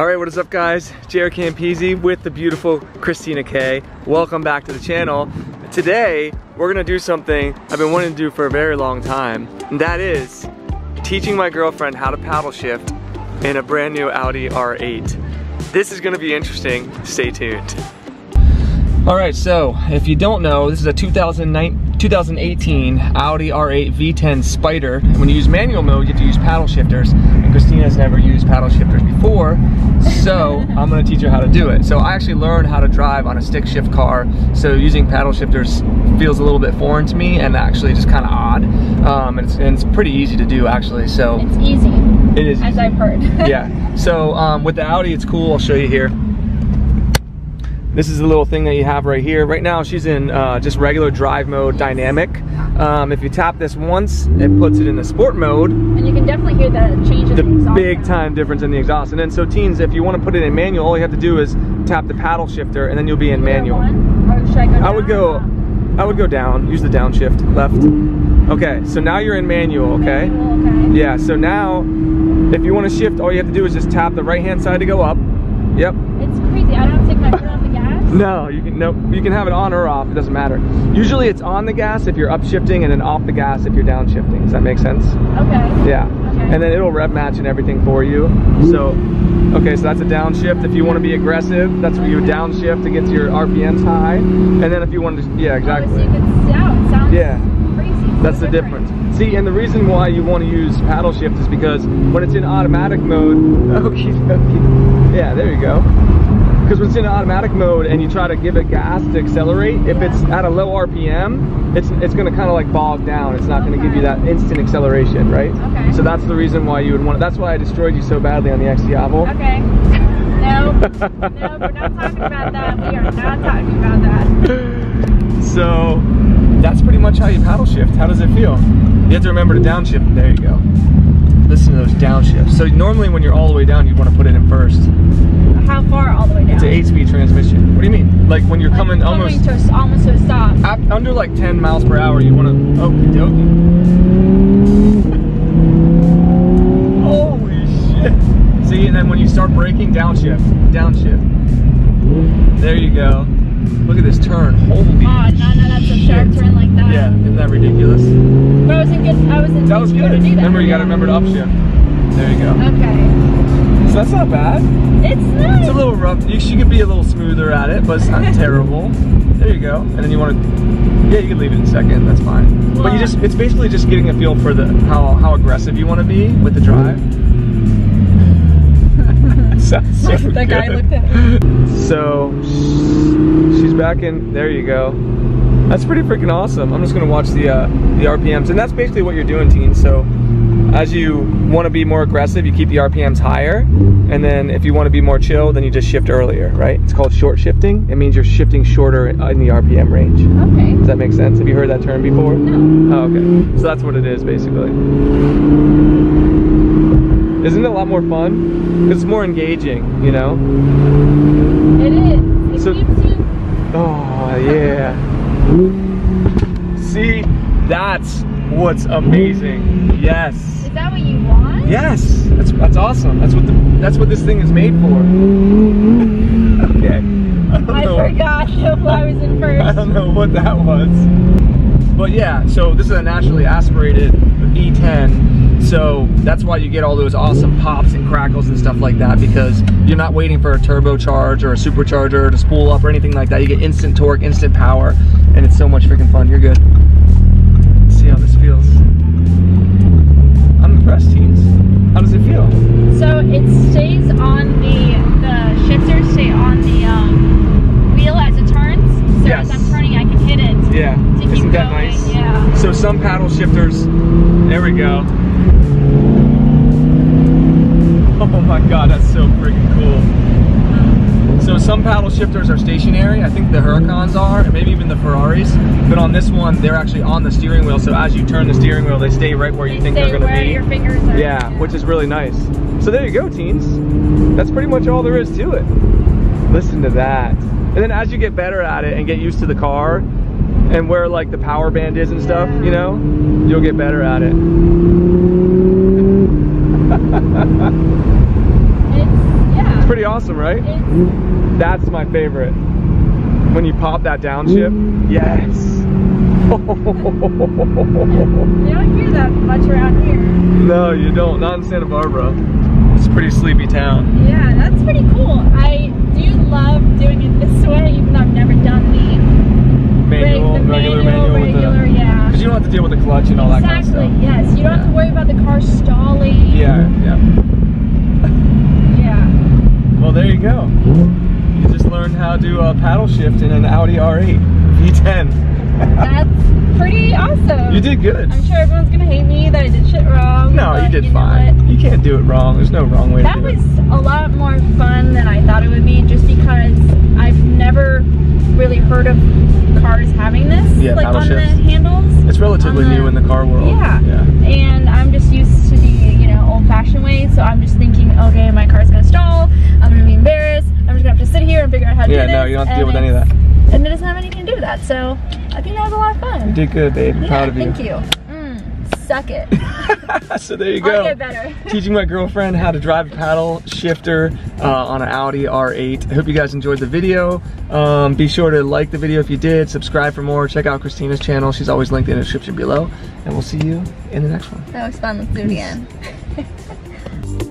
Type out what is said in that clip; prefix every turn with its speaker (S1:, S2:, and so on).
S1: All right, what is up guys? Jaret Campisi with the beautiful Christina K. Welcome back to the channel. Today, we're gonna do something I've been wanting to do for a very long time, and that is teaching my girlfriend how to paddle shift in a brand new Audi R8. This is gonna be interesting, stay tuned. All right, so if you don't know, this is a 2009, 2018 Audi R8 V10 Spyder. When you use manual mode, you have to use paddle shifters. And Christina's never used paddle shifters before, so I'm gonna teach her how to do it. So I actually learned how to drive on a stick shift car, so using paddle shifters feels a little bit foreign to me and actually just kind of odd. Um, and, it's, and, it's, pretty easy to do actually, so.
S2: It's easy.
S1: It is.
S2: As. I've heard.
S1: yeah, so um, with the Audi, it's cool, I'll show you here. This is the little thing that you have right here. Right now she's in uh, just regular drive mode dynamic. Um, if you tap this once, it puts it in the sport mode.
S2: And you can definitely hear the change in
S1: the,
S2: the exhaust.
S1: big time difference in the exhaust. And then so teens, if you want to put it in manual, all you have to do is tap the paddle shifter and then you'll be in manual.
S2: One, or should I, go
S1: I would go, I would go down, use the downshift, left. Okay, so now you're in manual, okay?
S2: Manual, okay.
S1: Yeah, so now if you want to shift, all you have to do is just tap the right hand side to go up. Yep.
S2: It's crazy, I don't have to take my foot off the.
S1: No, you can no, you can have it on or off. It doesn't matter. Usually it's on the gas if you're upshifting, and then off the gas if you're downshifting. Does that make sense?
S2: Okay.
S1: Yeah.
S2: Okay.
S1: And then it'll rev match and everything for you. So, okay, so that's a downshift. If you want to be aggressive, that's where you downshift to get to your RPMs high. And then if you want to, yeah, exactly.
S2: Oh, sound, sounds
S1: Yeah.
S2: crazy.
S1: That's the difference. See, and the reason why you want to use paddle shift is because when it's in automatic mode, okay, okay. yeah, there you go. Because when it's in automatic mode and you try to give it gas to accelerate, if it's at a low RPM, it's it's going to kind of like bog down. It's not going to give you that instant acceleration, right?
S2: Okay.
S1: So that's the reason why you would want. That's why I destroyed you so badly on the XC
S2: Okay. No, no, we're not talking about that. We are not talking about that.
S1: So that's pretty much how you paddle shift. How does it feel? You have to remember to downshift. There you go. Listen to those downshifts. So normally when you're all the way down, you want to put it in first.
S2: How far all the way down?
S1: It's an eight-speed transmission. What do you mean? Like when you're
S2: like
S1: coming, almost
S2: to a, almost to a stop.
S1: up, under like 10 miles per hour, you want to. Oh, Holy shit! See, and then when you start braking, downshift, downshift. There you go. Look at this turn. Holy.
S2: Oh, no, no, that's a sharp
S1: shit.
S2: turn like that.
S1: Yeah, isn't that ridiculous?
S2: But I was in good. I was in
S1: That was
S2: good
S1: good.
S2: to do that.
S1: Remember, you got to remember to upshift. There you go.
S2: Okay.
S1: So that's not bad.
S2: It's nice.
S1: It's a little rough. You, she could be a little smoother at it, but it's not terrible. There you go. And then you want to, yeah, you can leave it in second. That's fine. But you just, it's basically just getting a feel for the how how aggressive you want to be with the drive. Sounds so
S2: That guy looked at
S1: So she's back in. There you go. That's pretty freaking awesome. I'm just gonna watch the uh, the RPMs, and that's basically what you're doing, teens. So as you want to be more aggressive, you keep the RPMs higher, and then if you want to be more chill, then you just shift earlier, right? It's called short shifting. It means you're shifting shorter in the RPM range.
S2: Okay.
S1: Does that make sense? Have you heard that term before?
S2: No.
S1: Oh, okay. So that's what it is, basically. Isn't it a lot more fun? It's more engaging, you know?
S2: It is. It
S1: So-
S2: keeps you.
S1: Oh, yeah. See, that's what's amazing. Yes.
S2: Is that what you want?
S1: Yes. That's that's awesome. That's what the that's what this thing is made for. okay. I
S2: I forgot who I was in first.
S1: I don't know what that was. But yeah, so this is a naturally aspirated V10. So that's why you get all those awesome pops and crackles and stuff like that because you're not waiting for a turbocharge or a supercharger to spool up or anything like that. You get instant torque, instant power, and it's so much freaking fun. You're good. Yeah. Isn't that
S2: going.
S1: nice?
S2: Yeah.
S1: So some paddle shifters, there we go. Oh my god, that's so freaking cool. So some paddle shifters are stationary. I think the Huracans are, and maybe even the Ferraris. But on this one, they're actually on the steering wheel. So as you turn the steering wheel, they stay right where you
S2: They
S1: think they're to be.
S2: your fingers are.
S1: Yeah, which is really nice. So there you go, teens. That's pretty much all there is to it. Listen to that. And then as you get better at it and get used to the car and where like the power band is and stuff, you know, you'll get better at it.
S2: It's yeah.
S1: pretty awesome, right?
S2: It's,
S1: That's my favorite. When you pop that downshift, yes.
S2: you don't hear that much around here.
S1: no, you don't. Not in Santa Barbara. It's a pretty sleepy town.
S2: Yeah, that's pretty cool. I do love doing it this way, even though I've never done the,
S1: Manual,
S2: the
S1: regular
S2: manual, regular,
S1: with the.
S2: yeah.
S1: Because you don't have to deal with the clutch and all that kind of
S2: Exactly, yes. You don't have to worry about the car stalling.
S1: Yeah, yeah.
S2: Yeah.
S1: Well, there you go. You just learned how to uh, paddle shift in an Audi R8 V10.
S2: That's pretty awesome.
S1: you did good.
S2: I'm sure everyone's gonna hate me that I did shit wrong.
S1: No, you did
S2: know
S1: fine. You can't do it wrong. There's no wrong way
S2: That
S1: to do it.
S2: That was a lot more fun than I thought it would be just because I've never really heard of cars having this
S1: Yeah,
S2: like on
S1: shifts.
S2: the handles.
S1: It's relatively
S2: the-
S1: new in the car world.
S2: Yeah.
S1: Yeah.
S2: And I'm just used to the, you know, old fashioned way. So I'm just thinking, okay, my car's gonna stall. I'm gonna be embarrassed. I'm just gonna have to sit here and figure out how to
S1: Yeah,
S2: do this.
S1: no, you don't have to deal with any of that.
S2: And it doesn't have anything to do with that. So I think that was a lot of fun.
S1: You did good, babe. I'm
S2: yeah,
S1: proud of you.
S2: thank you. Suck it.
S1: so there you go.
S2: get better.
S1: Teaching my girlfriend how to drive a paddle shifter uh, on an Audi R8. I hope you guys enjoyed the video. Um, be sure to like the video if you did, subscribe for more, check out Christina's channel. She's always linked in the description below. And we'll see you in the next one.
S2: That was fun. Let's do it again.